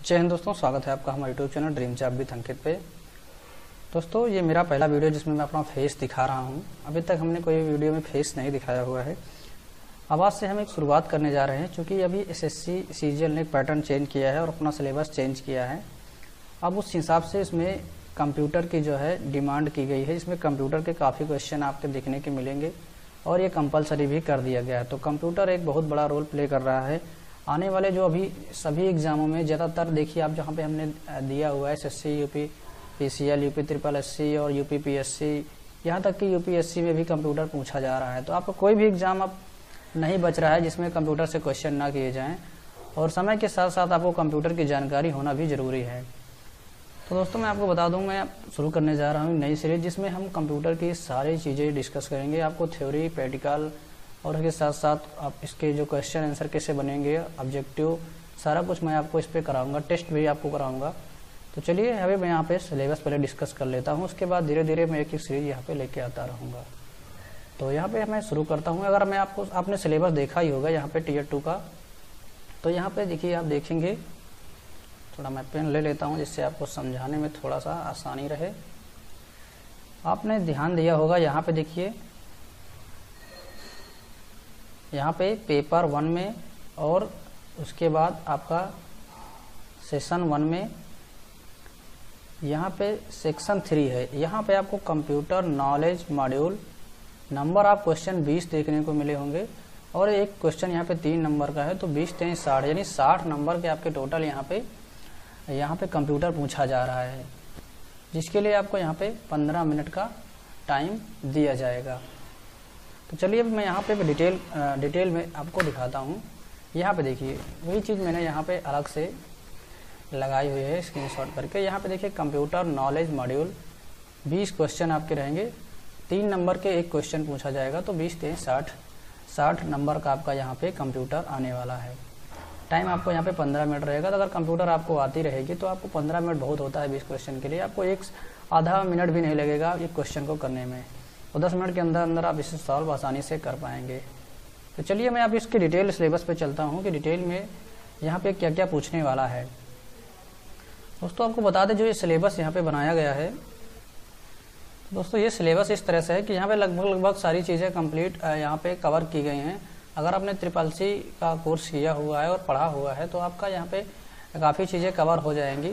जय हिंद दोस्तों, स्वागत है आपका हमारे YouTube channel dream job with Ankit पे। दोस्तों, ये मेरा पहला वीडियो जिसमें मैं अपना फेस दिखा रहा हूँ। अभी तक हमने कोई वीडियो में फेस नहीं दिखाया हुआ है। अब आज से हम एक शुरुआत करने जा रहे हैं, क्योंकि अभी एस एस ने एक पैटर्न चेंज किया है और अपना सिलेबस चेंज किया है। अब उस हिसाब से इसमें कंप्यूटर की जो है डिमांड की गई है। इसमें कंप्यूटर के काफ़ी क्वेश्चन आपके देखने के मिलेंगे और ये कंपलसरी भी कर दिया गया है। तो कंप्यूटर एक बहुत बड़ा रोल प्ले कर रहा है आने वाले जो अभी सभी एग्जामों में ज़्यादातर देखिए आप जहाँ पे हमने दिया हुआ है S S C UP P C L UP triple S C और यूपी पी एस सी यहाँ तक कि यूपी एस सी में भी कंप्यूटर पूछा जा रहा है। तो आपका कोई भी एग्ज़ाम अब नहीं बच रहा है जिसमें कंप्यूटर से क्वेश्चन ना किए जाएँ और समय के साथ साथ आपको कंप्यूटर की जानकारी होना भी ज़रूरी है। तो दोस्तों, मैं आपको बता दूँ, मैं शुरू करने जा रहा हूँ नई सीरीज़ जिसमें हम कंप्यूटर की सारी चीज़ें डिस्कस करेंगे। आपको थ्योरी प्रैक्टिकल और इसके साथ साथ आप इसके जो क्वेश्चन आंसर कैसे बनेंगे ऑब्जेक्टिव सारा कुछ मैं आपको इस पर कराऊँगा टेस्ट भी आपको कराऊँगा। तो चलिए, अभी मैं यहाँ पे सिलेबस पहले डिस्कस कर लेता हूँ, उसके बाद धीरे धीरे मैं एक एक सीरीज़ यहाँ पे लेके आता रहूँगा। तो यहाँ पे मैं शुरू करता हूँ, अगर मैं आपको, आपने सिलेबस देखा ही होगा यहाँ पे टीयर टू का। तो यहाँ पे देखिए, आप देखेंगे, थोड़ा मैं पेन ले लेता हूँ, जिससे आपको समझाने में थोड़ा सा आसानी रहे। आपने ध्यान दिया होगा, यहाँ पे देखिए यहाँ पे पेपर वन में और उसके बाद आपका सेशन वन में यहाँ पे सेक्शन थ्री है। यहाँ पे आपको कंप्यूटर नॉलेज मॉड्यूल नंबर आप क्वेश्चन बीस देखने को मिले होंगे और एक क्वेश्चन यहाँ पे तीन नंबर का है तो बीस, तेईस, साठ, यानी साठ नंबर के आपके टोटल यहाँ पे यहाँ पे कंप्यूटर पूछा जा रहा है, जिसके लिए आपको यहाँ पे पंद्रह मिनट का टाइम दिया जाएगा। तो चलिए मैं यहाँ पे डिटेल डिटेल में आपको दिखाता हूँ। यहाँ पे देखिए, वही चीज़ मैंने यहाँ पे अलग से लगाई हुई है स्क्रीनशॉट करके। यहाँ पे देखिए कंप्यूटर नॉलेज मॉड्यूल 20 क्वेश्चन आपके रहेंगे। तीन नंबर के एक क्वेश्चन पूछा जाएगा तो 20 तेईस साठ। साठ नंबर का आपका यहाँ पे कंप्यूटर आने वाला है। टाइम आपको यहाँ पे 15 मिनट रहेगा। तो अगर कंप्यूटर आपको आती रहेगी तो आपको 15 मिनट बहुत होता है बीस क्वेश्चन के लिए। आपको एक आधा मिनट भी नहीं लगेगा एक क्वेश्चन को करने में। और 10 मिनट के अंदर अंदर आप इसे सॉल्व आसानी से कर पाएँगे। तो चलिए मैं अब इसके डिटेल सिलेबस पे चलता हूँ कि डिटेल में यहाँ पे क्या क्या पूछने वाला है। दोस्तों, आपको बता दें जो ये सिलेबस यहाँ पे बनाया गया है। दोस्तों, ये सिलेबस इस तरह से है कि यहाँ पे लगभग लगभग सारी चीज़ें कंप्लीट यहाँ पे कवर की गई हैं। अगर आपने ट्रिपल सी का कोर्स किया हुआ है और पढ़ा हुआ है तो आपका यहाँ पे काफ़ी चीज़ें कवर हो जाएँगी।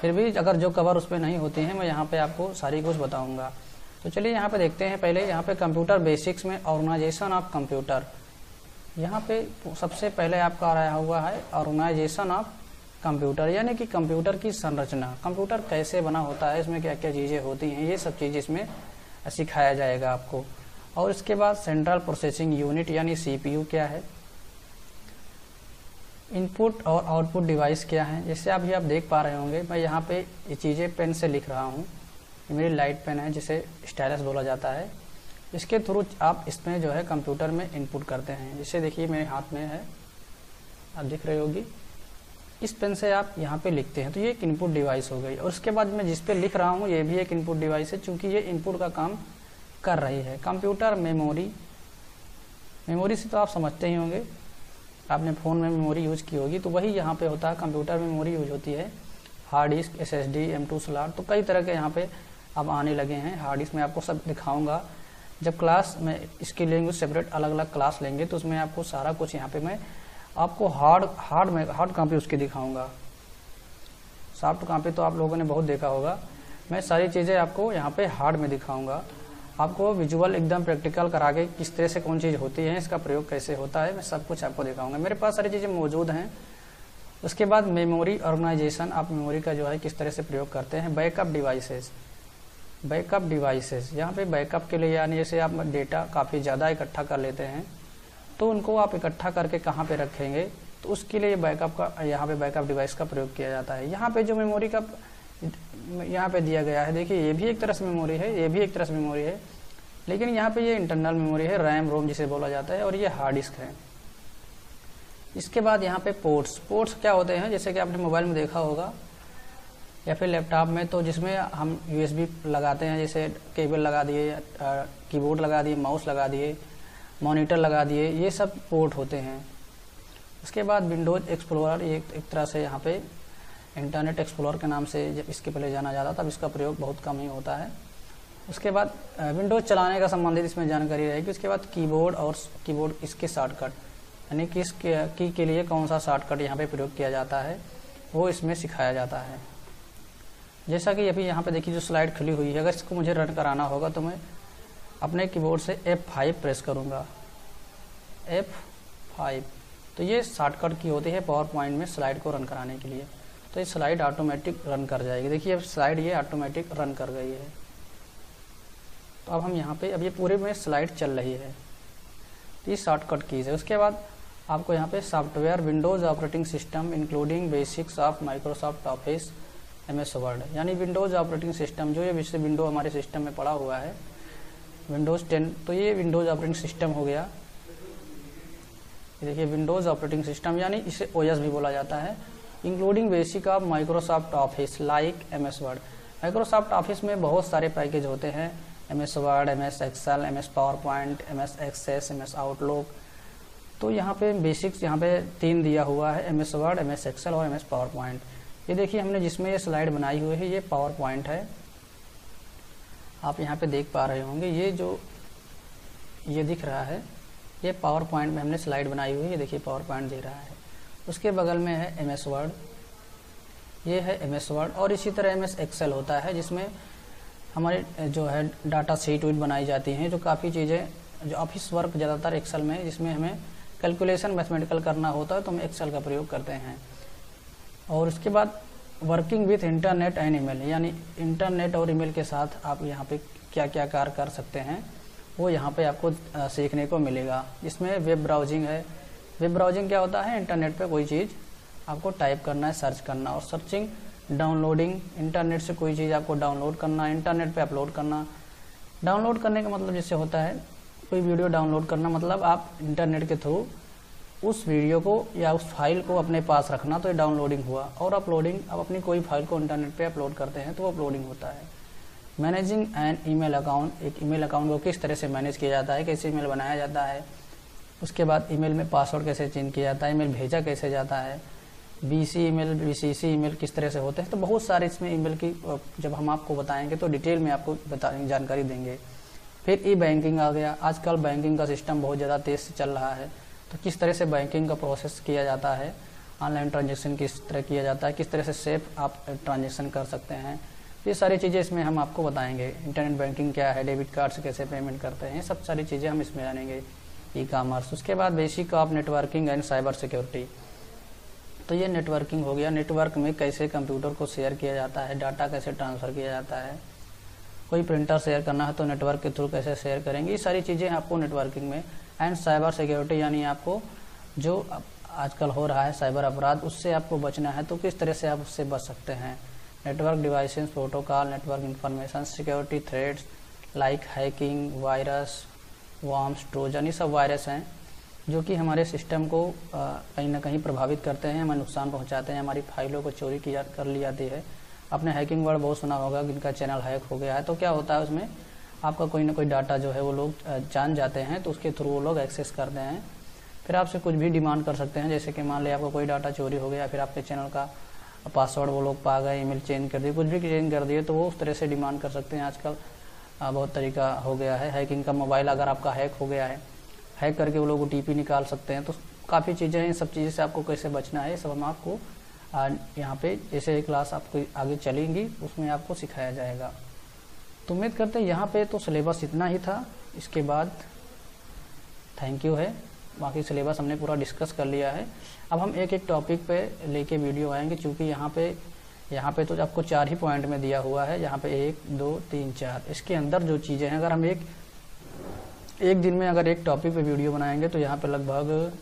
फिर भी अगर जो कवर उसमें नहीं होती हैं, मैं यहाँ पे आपको सारी कुछ बताऊँगा। तो चलिए यहाँ पे देखते हैं पहले यहाँ पे कंप्यूटर बेसिक्स में ऑर्गेनाइजेशन ऑफ़ कंप्यूटर यहाँ पे सबसे पहले आपका आया हुआ है ऑर्गेनाइजेशन ऑफ़ कंप्यूटर यानी कि कंप्यूटर की संरचना। कंप्यूटर कैसे बना होता है, इसमें क्या क्या चीज़ें होती हैं, ये सब चीज़ इसमें सिखाया जाएगा आपको। और इसके बाद सेंट्रल प्रोसेसिंग यूनिट यानी सीपीयू क्या है? इनपुट और आउटपुट डिवाइस क्या है? जैसे अभी आप देख पा रहे होंगे, मैं यहाँ पे ये चीज़ें पेन से लिख रहा हूँ। ये मेरी लाइट पेन है, जिसे स्टाइलस बोला जाता है। इसके थ्रू आप इसमें जो है कंप्यूटर में इनपुट करते हैं। जिसे देखिए, मेरे हाथ में है। आप दिख रही होगी। इस पेन से आप यहाँ पे लिखते हैं। तो ये एक इनपुट डिवाइस हो गई। और उसके बाद मैं जिस पे लिख रहा हूँ, ये भी एक इनपुट डिवाइस है, चूँकि ये इनपुट का काम कर रही है। कंप्यूटर मेमोरी मेमोरी से तो आप समझते ही होंगे। आपने फ़ोन में मेमोरी यूज़ की होगी। तो वही यहाँ पे होता है। कंप्यूटर मेमोरी यूज़ होती है। Hard disk S S D M two slot तो कई तरह के यहाँ पे अब आने लगे हैं। हार्ड डिस्क में आपको सब दिखाऊँगा। जब क्लास में इसकी लेंगे सेपरेट अलग अलग क्लास लेंगे तो उसमें आपको सारा कुछ यहाँ पे मैं आपको हार्ड हार्ड में हार्ड कापी उसकी दिखाऊँगा। सॉफ्ट कापी तो आप लोगों ने बहुत देखा होगा। मैं सारी चीज़ें आपको यहाँ पे हार्ड में दिखाऊँगा। आपको विजुअल एकदम प्रैक्टिकल करा के किस तरह से कौन चीज़ होती है, इसका प्रयोग कैसे होता है, मैं सब कुछ आपको दिखाऊँगा। मेरे पास सारी चीज़ें मौजूद हैं। उसके बाद मेमोरी ऑर्गेनाइजेशन आप मेमोरी का जो है किस तरह से प्रयोग करते हैं बैकअप डिवाइसेस बैकअप डिवाइसेस, यहाँ पे बैकअप के लिए यानी जैसे आप डेटा काफ़ी ज़्यादा इकट्ठा कर लेते हैं तो उनको आप इकट्ठा करके कहाँ पे रखेंगे तो उसके लिए बैकअप का, यहाँ पे बैकअप डिवाइस का प्रयोग किया जाता है। यहाँ पे जो मेमोरी का, यहाँ पे दिया गया है, देखिए ये भी एक तरह से मेमोरी है, ये भी एक तरह से मेमोरी है, लेकिन यहाँ पे ये इंटरनल मेमोरी है, रैम, रोम जिसे बोला जाता है, और ये हार्ड डिस्क है। इसके बाद यहाँ पे पोर्ट्स पोर्ट्स क्या होते हैं, जैसे कि आपने मोबाइल में देखा होगा या फिर लैपटॉप में तो जिसमें हम यूएसबी लगाते हैं, जैसे केबल लगा दिए कीबोर्ड लगा दिए, माउस लगा दिए, मॉनिटर लगा दिए, ये सब पोर्ट होते हैं। उसके बाद विंडोज़ एक्सप्लोरर, ये एक तरह से यहाँ पे इंटरनेट एक्सप्लोर के नाम से जब इसके पहले जाना जाता तब इसका प्रयोग बहुत कम ही होता है। उसके बाद विंडोज़ चलाने का संबंधित इसमें जानकारी रहेगी उसके बाद कीबोर्ड और कीबोर्ड इसके शॉर्टकट, यानी किस की के लिए कौन सा शॉर्टकट यहाँ पे प्रयोग किया जाता है, वो इसमें सिखाया जाता है। जैसा कि अभी यहाँ पे देखिए जो स्लाइड खुली हुई है, अगर इसको मुझे रन कराना होगा तो मैं अपने कीबोर्ड से F5 प्रेस करूँगा। F5 तो ये शॉर्टकट की होती है पावर पॉइंट में स्लाइड को रन कराने के लिए। तो ये स्लाइड ऑटोमेटिक रन कर जाएगी। देखिए, अब स्लाइड ये ऑटोमेटिक रन कर गई है। तो अब हम यहाँ पे, अब ये पूरे में स्लाइड चल रही है। तो ये शॉर्टकट कीज है। उसके बाद आपको यहाँ पे software Windows operating system including basics of Microsoft Office M S Word यानी विंडोज़ ऑपरेटिंग सिस्टम जो ये विश्व विंडो हमारे सिस्टम में पड़ा हुआ है विंडोज़ 10 तो ये विंडोज़ ऑपरेटिंग सिस्टम हो गया देखिए विंडोज़ ऑपरेटिंग सिस्टम यानी इसे ओएस भी बोला जाता है including basic of Microsoft Office like M S Word Microsoft Office में बहुत सारे पैकेज होते हैं M S Word M S Excel M S PowerPoint M S Access M S Outlook तो यहाँ पे बेसिक्स यहाँ पे तीन दिया हुआ है M S Word M S Excel और एम एस पावर पॉइंट ये देखिए, हमने जिसमें ये स्लाइड बनाई हुई है, ये पावर पॉइंट है। आप यहाँ पे देख पा रहे होंगे, ये जो ये दिख रहा है, ये पावर पॉइंट में हमने स्लाइड बनाई हुई है देखिए पावर पॉइंट दे रहा है। उसके बगल में है एम एस वर्ड ये है एम एस वर्ड और इसी तरह एम एस एक्सेल होता है, जिसमें हमारे जो है डाटा सीट वीट बनाई जाती हैं, जो काफ़ी चीज़ें, जो ऑफ़िस वर्क ज़्यादातर एक्सेल में, जिसमें हमें कैलकुलेशन मैथमेटिकल करना होता है तो हम एक्सेल का प्रयोग करते हैं। और उसके बाद working with internet and email यानी इंटरनेट और ईमेल के साथ आप यहाँ पे क्या क्या कार्य कर सकते हैं, वो यहाँ पे आपको सीखने को मिलेगा। इसमें वेब ब्राउजिंग है। वेब ब्राउजिंग क्या होता है? इंटरनेट पे कोई चीज़ आपको टाइप करना है सर्च करना और सर्चिंग डाउनलोडिंग इंटरनेट से कोई चीज़ आपको डाउनलोड करना इंटरनेट पे अपलोड करना। डाउनलोड करने का मतलब जैसे होता है, कोई वीडियो डाउनलोड करना मतलब आप इंटरनेट के थ्रू उस वीडियो को या उस फ़ाइल को अपने पास रखना तो ये डाउनलोडिंग हुआ। और अपलोडिंग, अब अपनी कोई फ़ाइल को इंटरनेट पे अपलोड करते हैं तो अपलोडिंग होता है। मैनेजिंग एन ईमेल अकाउंट, एक ईमेल अकाउंट को किस तरह से मैनेज किया जाता है, कैसे ईमेल बनाया जाता है, उसके बाद ईमेल में पासवर्ड कैसे चेंज किया जाता है, ईमेल भेजा कैसे जाता है B C email B C C email किस तरह से होते हैं तो बहुत सारे इसमें ईमेल की जब हम आपको बताएँगे तो डिटेल में आपको जानकारी देंगे। फिर ई बैंकिंग आ गया। आजकल बैंकिंग का सिस्टम बहुत ज़्यादा तेज़ से चल रहा है। तो किस तरह से बैंकिंग का प्रोसेस किया जाता है? ऑनलाइन ट्रांजेक्शन किस तरह किया जाता है? किस तरह से सेफ़ आप ट्रांजेक्शन कर सकते हैं? ये सारी चीज़ें इसमें हम आपको बताएँगे। इंटरनेट बैंकिंग क्या है? डेबिट कार्ड से कैसे पेमेंट करते हैं? सब सारी चीज़ें हम इसमें जानेंगे। ई कामर्स उसके बाद basic of networking and cyber security तो ये नेटवर्किंग हो गया। नेटवर्क में कैसे कंप्यूटर को शेयर किया जाता है? डाटा कैसे ट्रांसफ़र किया जाता है? कोई प्रिंटर शेयर करना है तो नेटवर्क के थ्रू कैसे शेयर करेंगे? ये सारी चीज़ें आपको नेटवर्किंग में एंड साइबर सिक्योरिटी यानी आपको जो आजकल हो रहा है साइबर अपराध, उससे आपको बचना है। तो किस तरह से आप उससे बच सकते हैं? Network devices protocol network information security threads like hacking virus worms trojan ये सब वायरस हैं, जो कि हमारे सिस्टम को कहीं ना कहीं प्रभावित करते हैं, हमें नुकसान पहुंचाते हैं। हमारी फाइलों को चोरी की कर ली जाती है। आपने हैकिंग वर्ड बहुत सुना होगा, जिनका चैनल हैक हो गया है। तो क्या होता है उसमें? आपका कोई ना कोई डाटा जो है वो लोग जान जाते हैं तो उसके थ्रू वो लोग एक्सेस करते हैं। फिर आपसे कुछ भी डिमांड कर सकते हैं, जैसे कि मान लिया आपका कोई डाटा चोरी हो गया, फिर आपके चैनल का पासवर्ड वो लोग पा गए ईमेल चेंज कर दिए, कुछ भी चेंज कर दिए तो वो उस तरह से डिमांड कर सकते हैं। आजकल बहुत तरीका हो गया है। हैकिंग का मोबाइल अगर आपका हैक हो गया है हैक करके वो लोग ओटीपी निकाल सकते हैं तो काफ़ी चीज़ें हैं, सब चीज़ें से आपको कैसे बचना है सब हम आपको यहाँ पे जैसे क्लास आपको आगे चलेंगी, उसमें आपको सिखाया जाएगा। तो उम्मीद करते हैं यहाँ पे तो सिलेबस इतना ही था। इसके बाद थैंक यू है। बाकी सिलेबस हमने पूरा डिस्कस कर लिया है। अब हम एक एक टॉपिक पे लेके वीडियो आएँगे क्योंकि यहाँ पे यहाँ पे तो आपको चार ही पॉइंट में दिया हुआ है। यहाँ पे एक, दो, तीन, चार। इसके अंदर जो चीज़ें हैं, अगर हम एक एक दिन में अगर एक टॉपिक पे वीडियो बनाएँगे तो यहाँ पे लगभग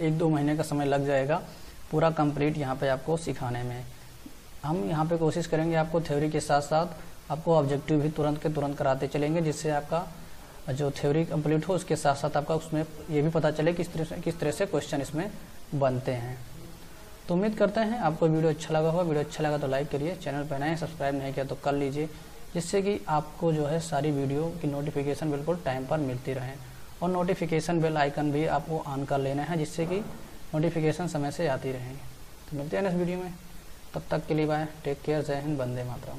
एक दो महीने का समय लग जाएगा। पूरा कंप्लीट यहाँ पे आपको सिखाने में। हम यहाँ पे कोशिश करेंगे आपको थ्योरी के साथ साथ आपको ऑब्जेक्टिव भी तुरंत के तुरंत कराते चलेंगे, जिससे आपका जो थ्योरी कंप्लीट हो, उसके साथ साथ आपका उसमें ये भी पता चले किस तरह से, किस तरह से क्वेश्चन इसमें बनते हैं। तो उम्मीद करते हैं आपको वीडियो अच्छा लगा होगा। वीडियो अच्छा लगा तो लाइक करिए चैनल पर नए सब्सक्राइब नहीं किया तो कर लीजिए, जिससे कि आपको जो है सारी वीडियो की नोटिफिकेशन बिल्कुल टाइम पर मिलती रहे। और नोटिफिकेशन बेल आइकन भी आपको ऑन कर लेना है, जिससे कि नोटिफिकेशन समय से आती रहे। तो मिलते हैं नेक्स्ट वीडियो में। तब तक के लिए बाय। टेक केयर जय हिंद बंदे मातरम।